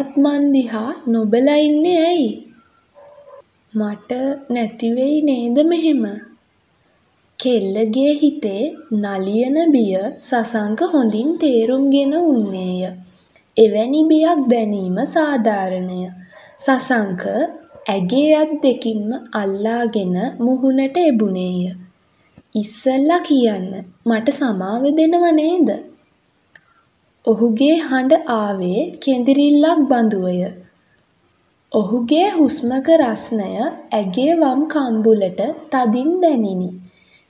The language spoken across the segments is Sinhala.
තාමත් මං දිහා නොබලා ඉන්නේ ඇයි? මට නැතිවෙයි නේද මෙහෙම? කෙල්ලගේ හිතේ නලියන බිය සසංක හොඳින් තේරුම්ගෙන උන්නේය. එවැනි බියක් දැනීම සාධාරණය. සසංක ඇගේ අත් දෙකින්ම අල්ලාගෙන මුහුණට එබුණේය. ඉස්සෙල්ලා කියන්න මට සමාව දෙනව නේද? ඔහුගේ හඬ ආවේ කෙඳිරිල්ලක් බඳුවය. ඔහුගේ හුස්මක රස්නය ඇගේ වම් කම්බුලට තදින් දැනිනි.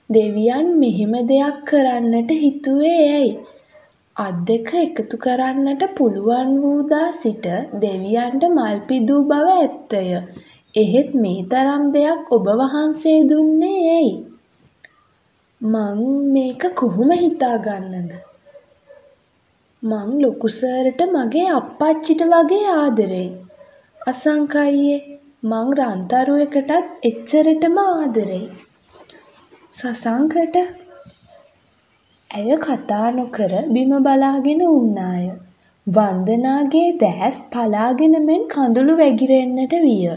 දෙවියන් මෙහෙම දෙයක් කරන්නට හිතුවේ ඇයි? අත් දෙක එකතු කරන්නට පුළුවන් වූ දා සිට දෙවියන්ට මල් පිදූ බව ඇත්තය. එහෙත් මේ තරම් දෙයක් ඔබ වහන්සේ දුන්නේ ඇයි? මං මේක කොහොම හිතාගන්නද? මං ලොකු සර්ට මගේ අප්පච්චිට වගේ ආදරෙයි. අසංක අයියේ මං රන්තරුවෙකුටත් එච්චරටම ආදරෙයි. සසංකට ඇය කතා නොකර බිම බලාගෙන උන්නාය. වන්දනාගේ දැස් පලාගෙන මෙන් කඳුළු වැగిරෙන්නට විය.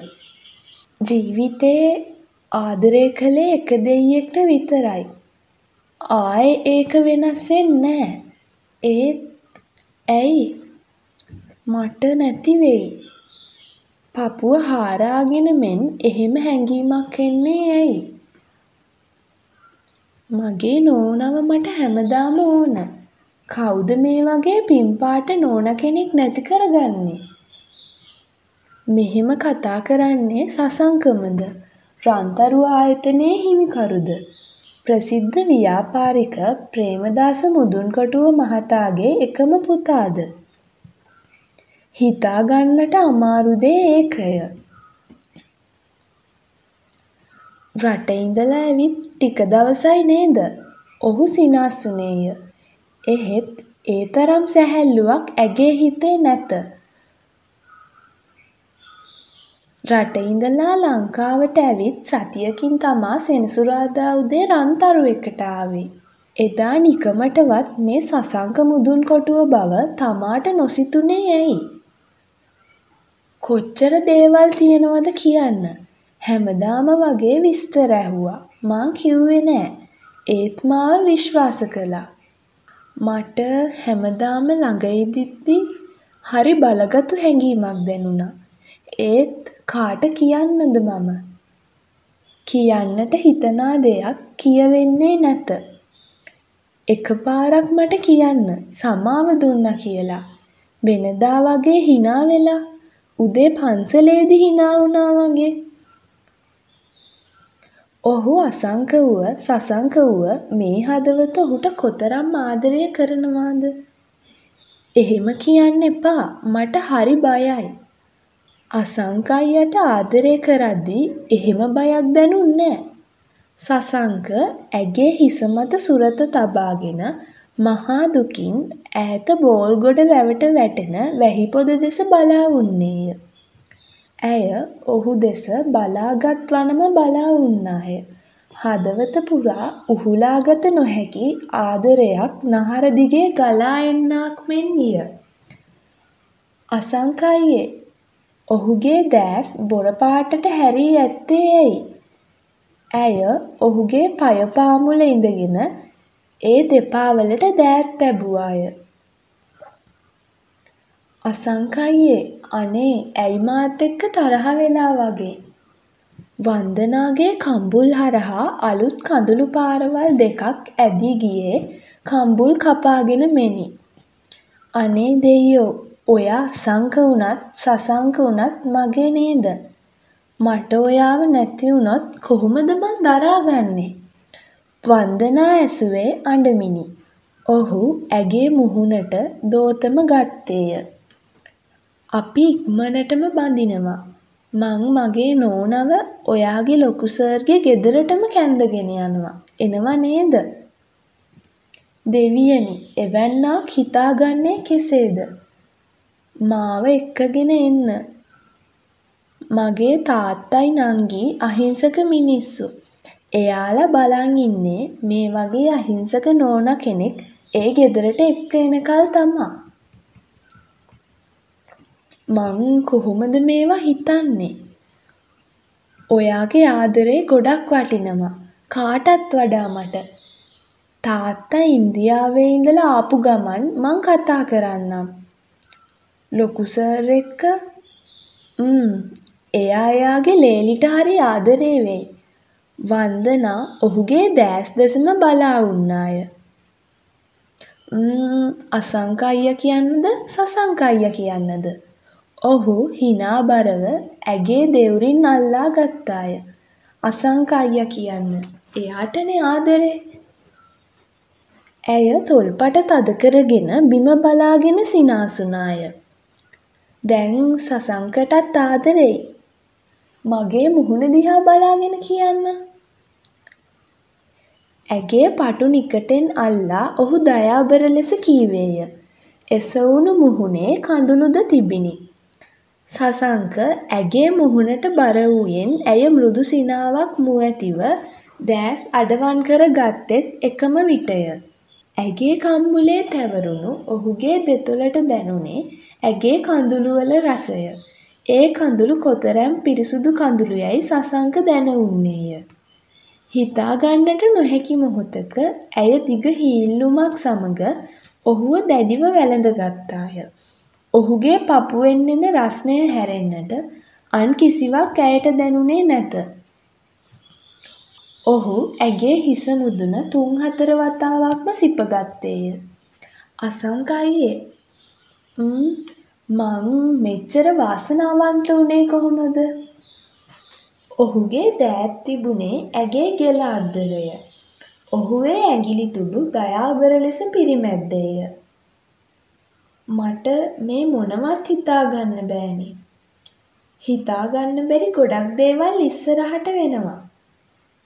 ජීවිතේ ආදරය කළේ එක දෙයියෙක්ට විතරයි. ආයේ ඒක වෙනස් වෙන්නේ නෑ. ඒත් ඇයි මට නැති වෙයි. පපුව හාරාගෙන මෙන් එහෙම හැඟීමක් එන්නේ ඇයි? මගේ නෝනව මට හැමදාම ඕන. කවුද මේ වගේ පින්පාට නෝන කෙනෙක් නැති කරගන්නේ? මෙහෙම කතා කරන්නේ සසංකමද? රන්තරු ආයතනයේ හිමිකරුද? ප්‍රසිද්ධ ව්‍යාපාරික ප්‍රේමදාස මුදුන්කොටුව මහතාගේ එකම පුතාද? හිතා ගන්නට අමාරු දේ ඒකය. රට ඉඳලා ඇවිත් ටික දවසයි නේද? ඔහු සිනාසුනේය. එහෙත් ඒ තරම් සැහැල්ලුවක් ඇගේ හිතේ නැත. රට ඉඳලා ලංකාවට ඇවිත් සතියකින් තමා සෙනසුරාදා උදේ රන්තරුවෙකුට ආවේ. එදා නිකමටවත් මේ සසංක මුදුන් කොටුව බව තමාට නොසිතුනේ ඇයි? කොච්චර දේවල් තියෙනවද කියන්න. හැමදාම වගේ විස්තර ඇහුවා. මං කිව්වේ නෑ. ඒත් මාව විශ්වාස කළා. මට හැමදාම ළඟ ඉදිද්දි හරි බලගතු හැඟීමක් දැනුණා. ඒත් කාට කියන්නද මම? කියන්නට හිතනා දෙයක් කියවෙන්නේ නැත. එකපාරක් මට කියන්න සමාව දුන්නා කියලා. වෙනදා වගේ hina වෙලා උදේ පන්සලේදී hina වුණා වගේ. ඔහු අසංක වුව සසංක වුව මේ හදවත ඔහුට කොතරම් ආදරය කරනවාද? එහෙම කියන්න එපා මට හරි බයයි. අසංක අයියට ආදරය කරද්දී එහෙම බයක් දැනුන්නේ සසංක ඇගේ හිස මත සුරත තබාගෙන මහා දුකින් ඈත බෝල්ගොඩ වැවට වැටෙන වැහි පොද දෙස බලා උන්නේය. ඇය ඔහු දෙස බලාගත් වනම බලා උන්නාය. හදවත පුරා උහුලාගත නොහැකි ආදරයක් නහර දිගේ ගලා එන්නාක් මෙන් විය. අසංක අයියේ ඔහුගේ දැස් බොර පාටට හැරී ඇත්තේ ඇයි? ඇය ඔහුගේ පය පාමුල ඉඳගෙන ඒ දෙපා වලට දෑත් තැබුවාය. අසංක අයියේ අනේ ඇයි මාත් එක්ක තරහ වෙලා වගේ. වන්දනාගේ කම්බුල් හරහා අලුත් කඳුළු පාරවල් දෙකක් ඇදී ගියේ කම්බුල් කපාගෙන මෙනි. අනේ දෙයියෝ ඔයා අසංක වුණත් සසංක වුණත් මගේ නේද? මට ඔයාව නැති වුණොත් කොහොමද මං දරාගන්නේ? වන්දනා ඇසුවේ අඬමිනි. ඔහු ඇගේ මුහුණට දෝතම ගත්තේය. අපි ඉක්මනටම බඳිනවා. මං මගේ නෝනව ඔයාගේ ලොකු සර්ගේ ගෙදරටම කැන්දගෙන යනවා. එනවා නේද? දෙවියනි එවැන්නක් හිතාගන්නේ කෙසේද? මාව එක්කගෙන එන්න. මගේ තාත්තයි නංගි අහිංසක මිනිස්සු. එයාලා බලන් ඉන්නේ මේ වගේ අහිංසක නෝනා කෙනෙක් ඒ ගෙදරට එක්ක එනකල් තමා. මං කොහොමද මේවා හිතන්නේ? ඔයාගේ ආදරේ ගොඩක් වටිනවා. කාටත් වඩා මට. තාත්තා ඉන්දියාවේ ඉඳලා ආපු ගමන් මං කතා කරන්නම්. ලොකු සර් එක්ක ම්ම් එයා එයාගේ ලේලිට හරි ආදරේ වෙයි. වන්දනා ඔහුගේ දෑස් දෙසම බලා උන්නාය. ම්ම් අසංක අයියා කියන්නද සසංක අයියා කියන්නද? ඔහු හිනාබරව ඇගේ දෙවුරින් අල්ලා ගත්තාය. අසංක අයියා කියන්න. එයාටනේ ආදරේ. ඇය තොල්පට තද කරගෙන බිම බලාගෙන සිනාසුනාය. දැන් සසංකටත් ආදරෙයි. මගේ මුහුණ දිහා බලාගෙන කියන්න. ඇගේ පටු නිකටෙන් අල්ලා ඔහු දයාබර ලෙස කීවේය. එසවුණු මුහුණේ කඳුළුද තිබිණි. සසංක ඇගේ මුහුණට බර වූයෙන් ඇය මෘදු සිනාවක් මුව ඇතිව දෑස් අඩවන් කර ගත්තෙත් එකම විටය. ඇගේ කම්බුලේ තැවරුණු ඔහුගේ දෙතොලට දැනුනේ ඇගේ කඳුළුවල රසය. ඒ කඳුළු කොතරම් පිරිසුදු කඳුළු යැයි සසංක දැන උන්නේය. හිතාගන්නට නොහැකි මොහොතක ඇය දිග හීල්ලුමක් සමග ඔහුව දැඩිව වැළඳ ගත්තාය. ඔහුගේ පපුවෙන් එන රස්නය හැරෙන්නට අන් කිසිවක් ඇයට දැනුනේ නැත. ඔහු ඇගේ හිස මුදුන තුන් හතර වතාවක්ම සිපගත්තේය. අසංක අයියේ මං මෙච්චර වාසනාවන්ත වුණේ කොහොමද? ඔහුගේ දෑත් තිබුණේ ඇගේ ගෙල අද්දරය. ඔහුගේ ඇඟිලි තුඩු දයාබර ලෙස පිරිමැද්දේය. මට මේ මොනවත් හිතාගන්න බෑනේ. හිතාගන්න බැරි ගොඩක් දේවල් ඉස්සරහට වෙනවා.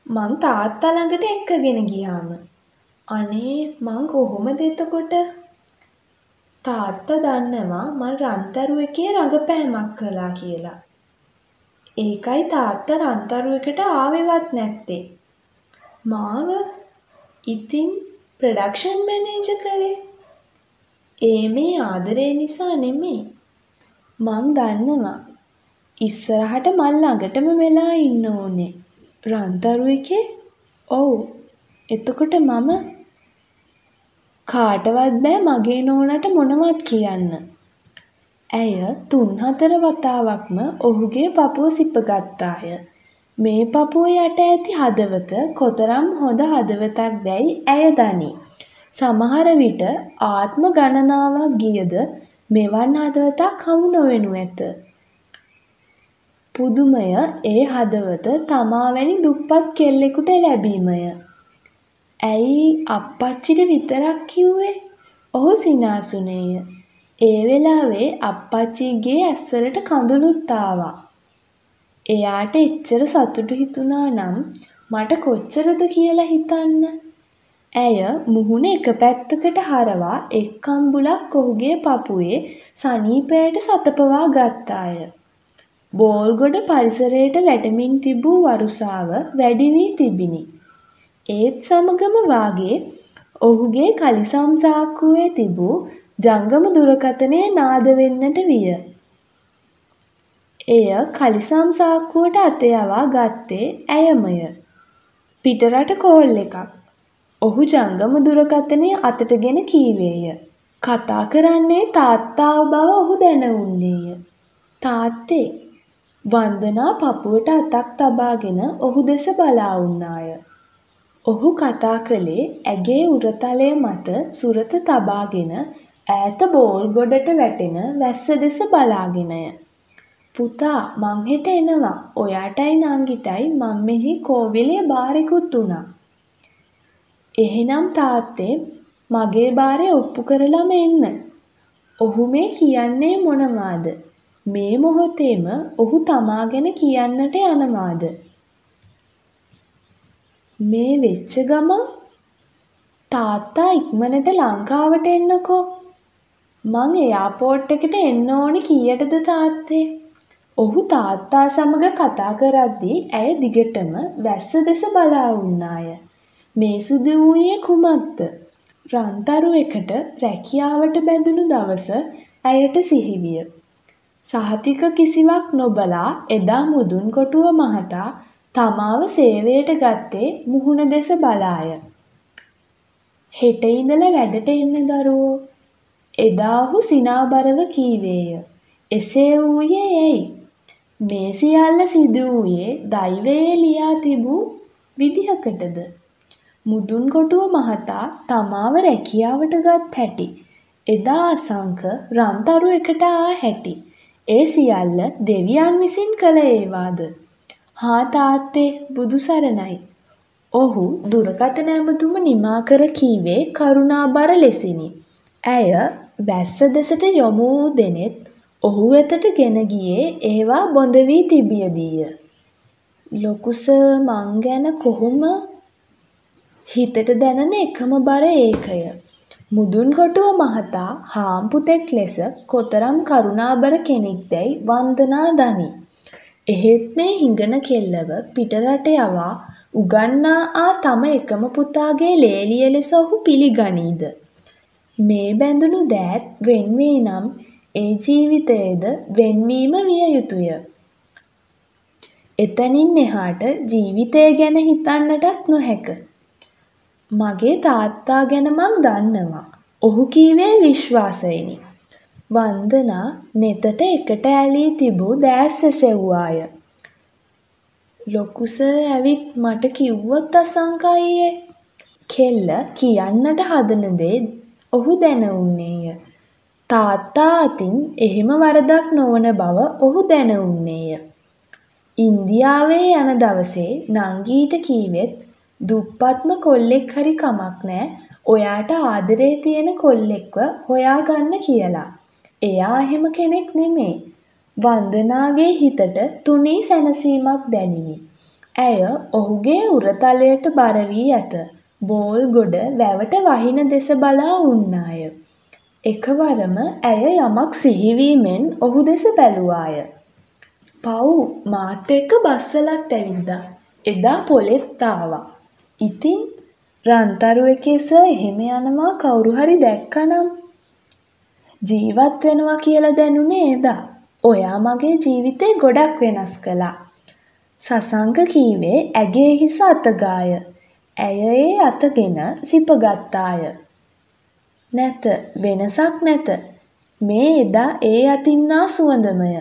මං තාත්තා ළඟට එක්කගෙන ගියාම. අනේ මං කොහොමද එතකොට? තාත්තා දන්නවා මං රන්තරු එකේ රඟපෑමක් කළා කියලා. ඒකයි තාත්තා රන්තරු එකට ආවෙවත් නැත්තේ. මාව ඉතින් ප්‍රොඩක්ෂන් මැනේජර් කළේ ඒ මේ ආදරේ නිසා නෙමෙයි. මං දන්නවා. ඉස්සරහට මල් ළඟටම වෙලා ඉන්න ඕනේ. රන්තරු එකේ? ඔව්. එතකොට මම කාටවත් බෑ මගේ නෝනට මොනවත් කියන්න. ඇය තුන් හතර වතාවක්ම ඔහුගේ පපුව සිපගත්තාය. මේ පපුව යට ඇති හදවත කොතරම් හොඳ හදවතක් දැයි ඇය දනී. සමහර විට ආත්ම ගණනාවක් ගියද මෙවන් හදවතක් හමු නොවෙනු ඇත. පුදුමය ඒ හදවත තමා වැනි දුප්පත් කෙල්ලෙකුට ලැබීමය. ඇයි අප්පච්චිට විතරක් කිව්වේ? ඔහු සිනාසුනේය. ඒ වෙලාවේ අප්පච්චිගේ ඇස්වලට කඳුළුත් ආවා. එයාට එච්චර සතුටු හිතුණා නම් මට කොච්චරද කියලා හිතන්න. ඇය මුහුණ එක පැත්තකට හරවා එක් කම්බුලක් ඔහුගේ පපුවේ සනීපයට සතපවා ගත්තාය. බෝල්ගොඩ පරිසරයට වැටමින් තිබූ වරුසාව වැඩි වී තිබිණි. ඒත් සමගම වාගේ ඔහුගේ කලිසම් සාක්කුවේ තිබූ ජංගම දුරකථනය නාද වෙන්නට විය. එය කලිසම් සාක්කුවට අත යවා ගත්තේ ඇයමය. පිටරට කෝල් එකක්. ඔහු ජංගම දුරකථනය අතටගෙන කීවේය. කතා කරන්නේ තාත්තාව බව ඔහු දැන උන්නේය. තාත්තේ වන්දනා පපුවට අතක් තබාගෙන ඔහු දෙස බලා උන්නාය. ඔහු කතා කළේ ඇගේ උරතලය මත සුරත තබාගෙන ඈත බෝල් ගොඩට වැටෙන වැස්ස දෙස බලාගෙනය. පුතා මං හෙට එනවා. ඔයාටයි නංගිටයි මං මෙහි කෝවිලේ බාරෙකුත් වුණා. එහෙනම් තාත්තේ මගේ බාරය ඔප්පු කරලම එන්න. ඔහු මේ කියන්නේ මොනවාද? මේ මොහොතේම ඔහු තමා ගැන කියන්නට යනවාද? මේ වෙච්ච ගමන් තාත්තා ඉක්මනට ලංකාවට එන්නකෝ. මං එයාපෝට් එකට එන්න ඕනි කීයටද තාත්තේ? ඔහු තාත්තා සමග කතා කරද්දී ඇය දිගටම වැස්ස දෙස බලා උන්නාය. මේ සිදු වූයේ කුමක්ද? රන්තරු එකට රැකියාවට බැඳුණු දවස ඇයට සිහිවිය. සහතික කිසිවක් නොබලා එදා මුදුන්කොටුව මහතා තමාව සේවයට ගත්තේ මුහුණ දෙස බලාය. හෙට ඉඳලා වැඩට එන්න දරුවෝ. එදා ඔහු සිනාබරව කීවේය. එසේ වූයේ ඇයි? මේ සියල්ල සිදු වූයේ දෛවයේ ලියා තිබූ විදිහකටද? මුදුන්කොටුව මහතා තමාව රැකියාවට ගත් හැටි. එදා අසංක රන්තරු එකට ආ හැටි. ඒ සියල්ල දෙවියන් විසින් කළ ඒවාද? හා තාත්තේ බුදු සරණයි. ඔහු දුරකථන ඇමතුම නිමා කර කීවේ කරුණාබර ලෙසිනි. ඇය වැස්ස දෙසට යොමු වූ දෙනෙත් ඔහු වෙතට ගෙන ගියේ ඒවා බොඳ වී තිබියදීය. ලොකු සර් මං ගැන කොහොම හිතට දැනෙන එකම බර ඒකය. මුදුන්කොටුව මහතා හාම්පුතෙක් ලෙස කොතරම් කරුණාබර කෙනෙක්දැයි වන්දනා දනී. එහෙත් මේ හිඟන කෙල්ලව පිටරට යවා උගන්නා ආ තම එකම පුතාගේ ලේලිය ලෙස ඔහු පිළිගනීද? මේ බැඳුණු දෑත් වෙන්වේ නම් ඒ ජීවිතයද වෙන්වීම විය යුතුය. එතනින් එහාට ජීවිතය ගැන හිතන්නටත් නොහැක. මගේ තාත්තා ගැන මං දන්නවා. ඔහු කීවේ විශ්වාසයෙනි. වන්දනා නෙතට එකට ඇලී තිබූ දෑස් එසෙව්වාය. ලොකු සර් ඇවිත් මට කිව්වොත් අසංකයියේ. කෙල්ල කියන්නට හදන දේ ඔහු දැන උන්නේය. තාත්තා අතින් එහෙම වරදක් නොවන බව ඔහු දැන උන්නේය. ඉන්දියාවේ යන දවසේ නංගීට කීවෙත් දුප්පත්ම කොල්ලෙක් හරි කමක් නෑ ඔයාට ආදරේ තියෙන කොල්ලෙක්ව හොයාගන්න කියලා. එයා එහෙම කෙනෙක් නෙමේ. වන්දනාගේ හිතට තුනී සැනසීමක් දැනිනි. ඇය ඔහුගේ උරතලයට බර වී ඇත. බෝල් ගොඩ වැවට වහින දෙස බලා උන්නාය. එකවරම ඇය යමක් සිහිවීමෙන් ඔහු දෙස බැලුවාය. පව් මාත් එක්ක බස්සලත් ඇවිද්දා. එදා පොලෙත් ආවා. ඉතින් රන්තරු එකේ සර් එහෙම යනවා කවුරු හරි දැක්කනම් ජීවත් වෙනවා කියලා දැනුනේ එදා. ඔයා මගේ ජීවිතේ ගොඩක් වෙනස් කළා. සසංක කීවේ ඇගේ හිස අතගාය. ඇය ඒ අතගෙන සිපගත්තාය. නැත වෙනසක් නැත. මේ එදා ඒ අතින්නා සුවඳමය.